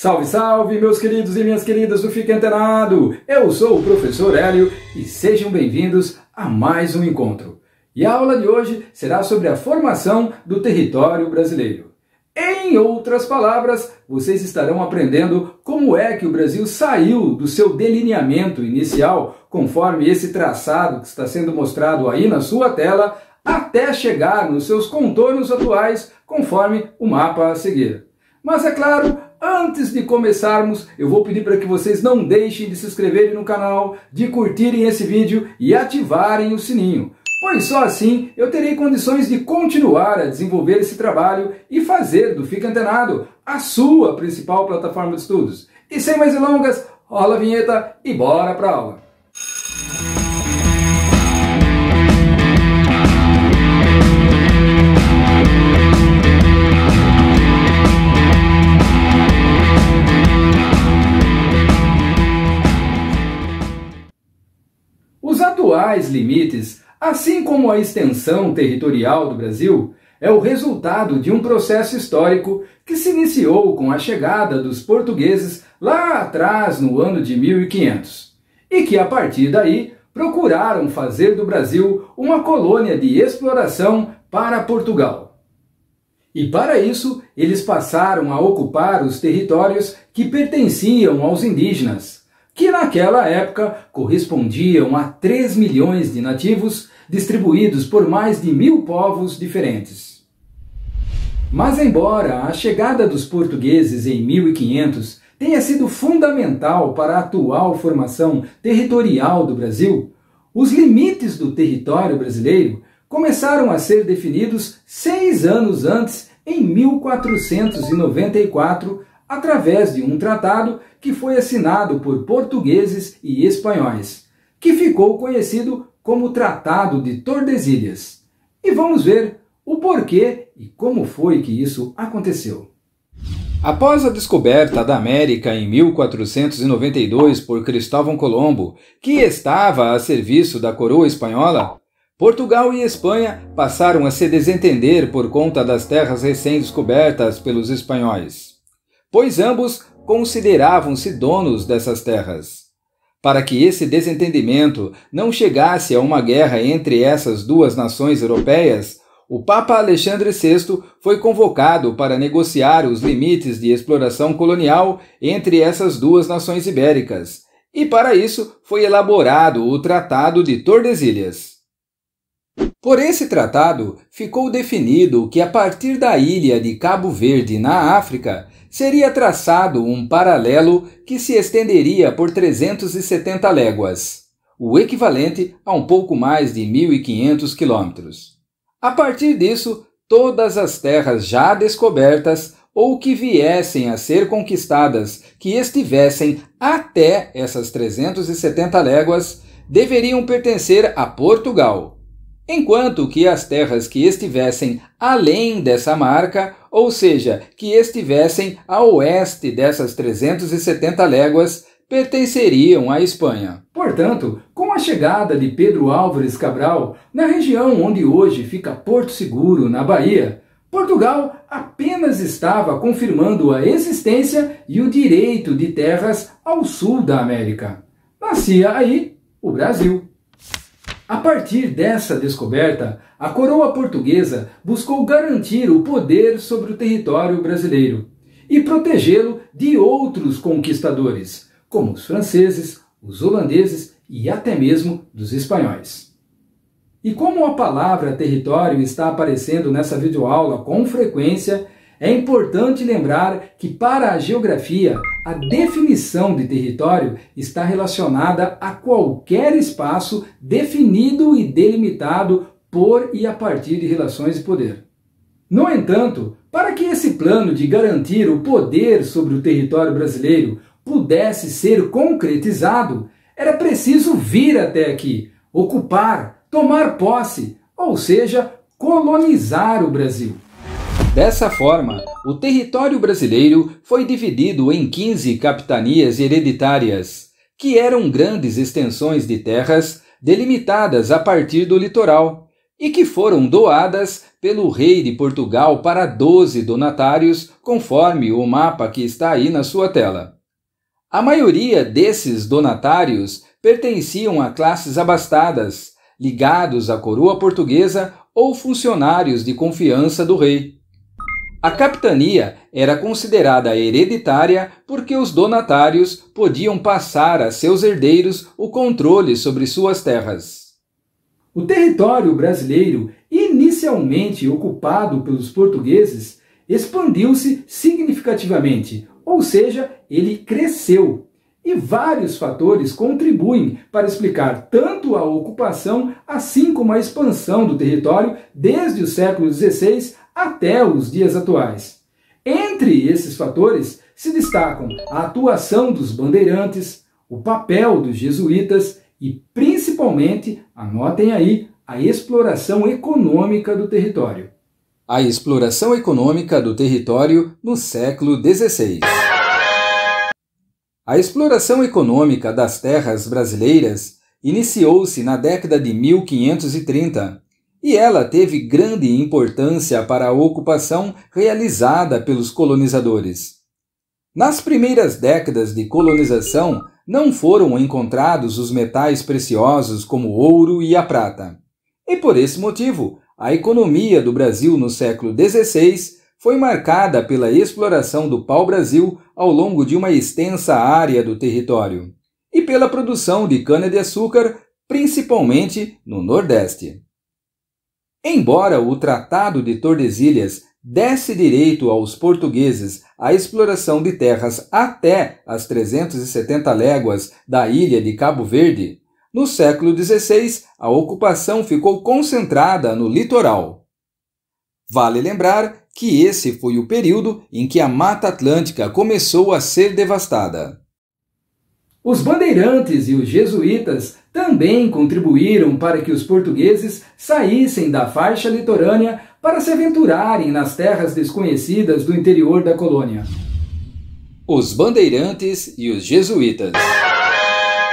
Salve, salve, meus queridos e minhas queridas do Fique Antenado! Eu sou o professor Hélio e sejam bem-vindos a mais um encontro. E a aula de hoje será sobre a formação do território brasileiro. Em outras palavras, vocês estarão aprendendo como é que o Brasil saiu do seu delineamento inicial, conforme esse traçado que está sendo mostrado aí na sua tela, até chegar nos seus contornos atuais, conforme o mapa a seguir. Mas é claro, Antes de começarmos, eu vou pedir para que vocês não deixem de se inscreverem no canal, de curtirem esse vídeo e ativarem o sininho, pois só assim eu terei condições de continuar a desenvolver esse trabalho e fazer do Fica Antenado a sua principal plataforma de estudos. E sem mais delongas, rola a vinheta e bora para a aula! Atuais limites, assim como a extensão territorial do Brasil, é o resultado de um processo histórico que se iniciou com a chegada dos portugueses lá atrás no ano de 1500 e que a partir daí procuraram fazer do Brasil uma colônia de exploração para Portugal. E para isso, eles passaram a ocupar os territórios que pertenciam aos indígenas, que naquela época correspondiam a 3 milhões de nativos distribuídos por mais de mil povos diferentes. Mas, embora a chegada dos portugueses em 1500 tenha sido fundamental para a atual formação territorial do Brasil, os limites do território brasileiro começaram a ser definidos seis anos antes, em 1494, através de um tratado que foi assinado por portugueses e espanhóis, que ficou conhecido como Tratado de Tordesilhas. E vamos ver o porquê e como foi que isso aconteceu. Após a descoberta da América em 1492 por Cristóvão Colombo, que estava a serviço da coroa espanhola, Portugal e Espanha passaram a se desentender por conta das terras recém-descobertas pelos espanhóis pois ambos consideravam-se donos dessas terras. Para que esse desentendimento não chegasse a uma guerra entre essas duas nações europeias, o Papa Alexandre VI foi convocado para negociar os limites de exploração colonial entre essas duas nações ibéricas, e para isso foi elaborado o Tratado de Tordesilhas. Por esse tratado, ficou definido que a partir da ilha de Cabo Verde, na África, seria traçado um paralelo que se estenderia por 370 léguas, o equivalente a um pouco mais de 1.500 quilômetros. A partir disso, todas as terras já descobertas ou que viessem a ser conquistadas que estivessem até essas 370 léguas deveriam pertencer a Portugal enquanto que as terras que estivessem além dessa marca, ou seja, que estivessem a oeste dessas 370 léguas, pertenceriam à Espanha. Portanto, com a chegada de Pedro Álvares Cabral na região onde hoje fica Porto Seguro, na Bahia, Portugal apenas estava confirmando a existência e o direito de terras ao sul da América. Nascia aí o Brasil. A partir dessa descoberta, a coroa portuguesa buscou garantir o poder sobre o território brasileiro e protegê-lo de outros conquistadores, como os franceses, os holandeses e até mesmo dos espanhóis. E como a palavra território está aparecendo nessa videoaula com frequência, é importante lembrar que, para a geografia, a definição de território está relacionada a qualquer espaço definido e delimitado por e a partir de relações de poder. No entanto, para que esse plano de garantir o poder sobre o território brasileiro pudesse ser concretizado, era preciso vir até aqui, ocupar, tomar posse, ou seja, colonizar o Brasil. Dessa forma, o território brasileiro foi dividido em 15 capitanias hereditárias, que eram grandes extensões de terras delimitadas a partir do litoral, e que foram doadas pelo rei de Portugal para 12 donatários, conforme o mapa que está aí na sua tela. A maioria desses donatários pertenciam a classes abastadas, ligados à coroa portuguesa ou funcionários de confiança do rei. A capitania era considerada hereditária porque os donatários podiam passar a seus herdeiros o controle sobre suas terras. O território brasileiro, inicialmente ocupado pelos portugueses, expandiu-se significativamente, ou seja, ele cresceu. E vários fatores contribuem para explicar tanto a ocupação assim como a expansão do território desde o século XVI até os dias atuais. Entre esses fatores se destacam a atuação dos bandeirantes, o papel dos jesuítas e, principalmente, anotem aí, a exploração econômica do território. A exploração econômica do território no século XVI. A exploração econômica das terras brasileiras iniciou-se na década de 1530 e ela teve grande importância para a ocupação realizada pelos colonizadores. Nas primeiras décadas de colonização, não foram encontrados os metais preciosos como o ouro e a prata. E por esse motivo, a economia do Brasil no século XVI foi marcada pela exploração do pau-brasil ao longo de uma extensa área do território e pela produção de cana-de-açúcar, principalmente no Nordeste. Embora o Tratado de Tordesilhas desse direito aos portugueses à exploração de terras até as 370 léguas da ilha de Cabo Verde, no século XVI a ocupação ficou concentrada no litoral. Vale lembrar que esse foi o período em que a Mata Atlântica começou a ser devastada. Os bandeirantes e os jesuítas também contribuíram para que os portugueses saíssem da faixa litorânea para se aventurarem nas terras desconhecidas do interior da colônia. Os bandeirantes e os jesuítas.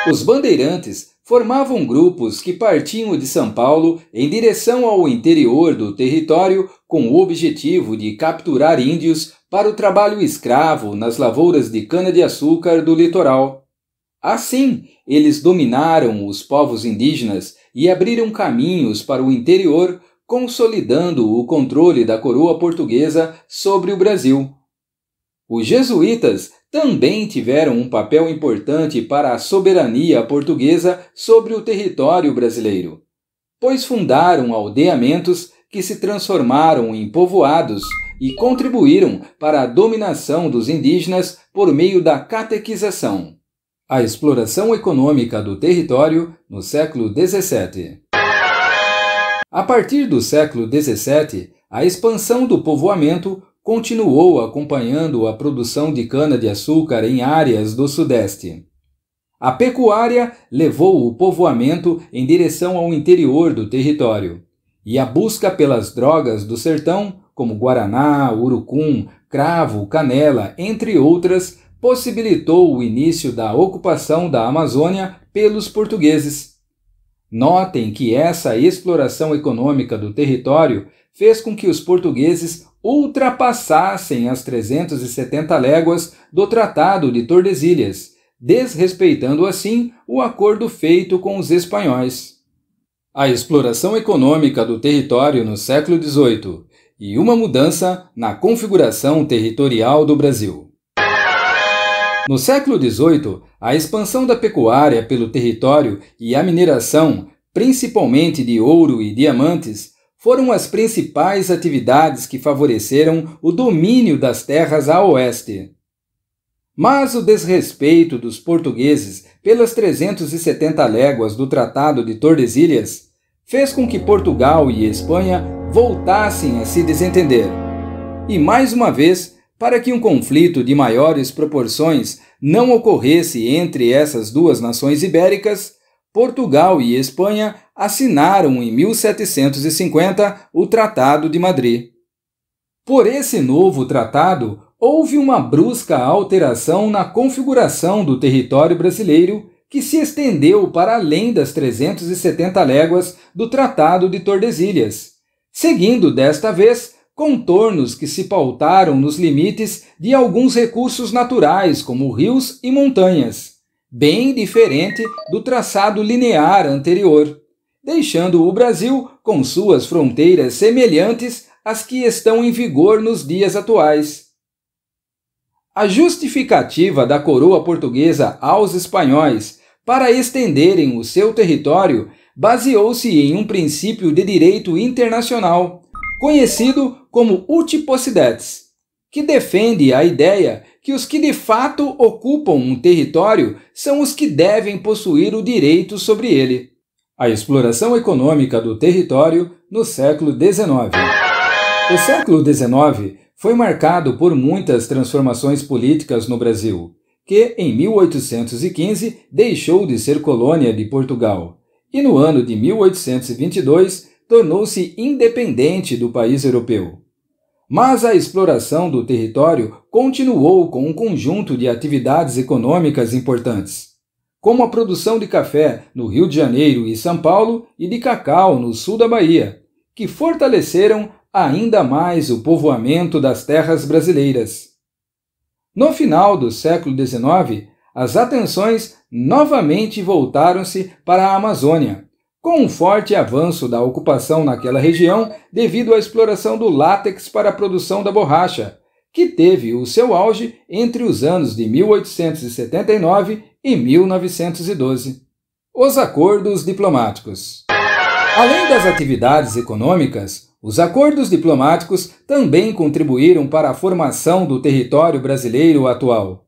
Os bandeirantes formavam grupos que partiam de São Paulo em direção ao interior do território com o objetivo de capturar índios para o trabalho escravo nas lavouras de cana-de-açúcar do litoral. Assim, eles dominaram os povos indígenas e abriram caminhos para o interior, consolidando o controle da coroa portuguesa sobre o Brasil. Os jesuítas também tiveram um papel importante para a soberania portuguesa sobre o território brasileiro, pois fundaram aldeamentos que se transformaram em povoados e contribuíram para a dominação dos indígenas por meio da catequização. A exploração econômica do território no século XVII. A partir do século XVII, a expansão do povoamento continuou acompanhando a produção de cana-de-açúcar em áreas do Sudeste. A pecuária levou o povoamento em direção ao interior do território, e a busca pelas drogas do sertão, como guaraná, urucum, cravo, canela, entre outras, possibilitou o início da ocupação da Amazônia pelos portugueses. Notem que essa exploração econômica do território fez com que os portugueses ultrapassassem as 370 léguas do Tratado de Tordesilhas, desrespeitando assim o acordo feito com os espanhóis. A exploração econômica do território no século XVIII e uma mudança na configuração territorial do Brasil. No século XVIII, a expansão da pecuária pelo território e a mineração, principalmente de ouro e diamantes, foram as principais atividades que favoreceram o domínio das terras a oeste. Mas o desrespeito dos portugueses pelas 370 léguas do Tratado de Tordesilhas fez com que Portugal e Espanha voltassem a se desentender. E mais uma vez para que um conflito de maiores proporções não ocorresse entre essas duas nações ibéricas, Portugal e Espanha assinaram em 1750 o Tratado de Madrid. Por esse novo tratado, houve uma brusca alteração na configuração do território brasileiro que se estendeu para além das 370 léguas do Tratado de Tordesilhas, seguindo desta vez contornos que se pautaram nos limites de alguns recursos naturais, como rios e montanhas, bem diferente do traçado linear anterior, deixando o Brasil com suas fronteiras semelhantes às que estão em vigor nos dias atuais. A justificativa da coroa portuguesa aos espanhóis para estenderem o seu território baseou-se em um princípio de direito internacional, conhecido como Utiposidetes, que defende a ideia que os que de fato ocupam um território são os que devem possuir o direito sobre ele. A exploração econômica do território no século XIX. O século XIX foi marcado por muitas transformações políticas no Brasil, que em 1815 deixou de ser colônia de Portugal e no ano de 1822 tornou-se independente do país europeu. Mas a exploração do território continuou com um conjunto de atividades econômicas importantes, como a produção de café no Rio de Janeiro e São Paulo e de cacau no sul da Bahia, que fortaleceram ainda mais o povoamento das terras brasileiras. No final do século XIX, as atenções novamente voltaram-se para a Amazônia, com um forte avanço da ocupação naquela região devido à exploração do látex para a produção da borracha, que teve o seu auge entre os anos de 1879 e 1912. Os acordos diplomáticos. Além das atividades econômicas, os acordos diplomáticos também contribuíram para a formação do território brasileiro atual.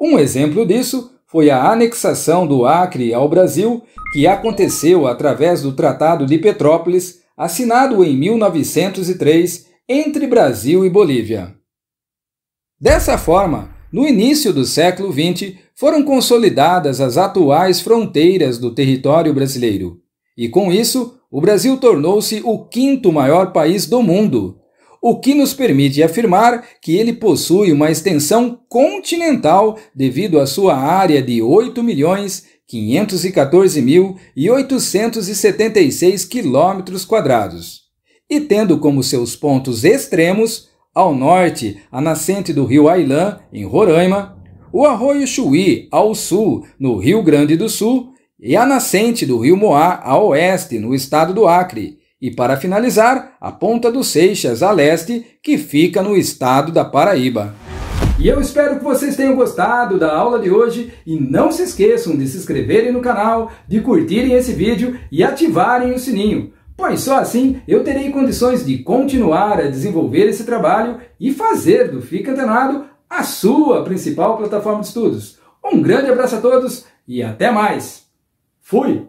Um exemplo disso foi a anexação do Acre ao Brasil, que aconteceu através do Tratado de Petrópolis, assinado em 1903 entre Brasil e Bolívia. Dessa forma, no início do século XX, foram consolidadas as atuais fronteiras do território brasileiro. E com isso, o Brasil tornou-se o quinto maior país do mundo, o que nos permite afirmar que ele possui uma extensão continental devido à sua área de 8.514.876 quilômetros quadrados, e tendo como seus pontos extremos, ao norte, a nascente do rio Ailã, em Roraima, o arroio Chuí, ao sul, no Rio Grande do Sul, e a nascente do rio Moá, a oeste, no estado do Acre, e para finalizar, a Ponta dos Seixas, a leste, que fica no estado da Paraíba. E eu espero que vocês tenham gostado da aula de hoje e não se esqueçam de se inscreverem no canal, de curtirem esse vídeo e ativarem o sininho, pois só assim eu terei condições de continuar a desenvolver esse trabalho e fazer do Fica Antenado a sua principal plataforma de estudos. Um grande abraço a todos e até mais! Fui!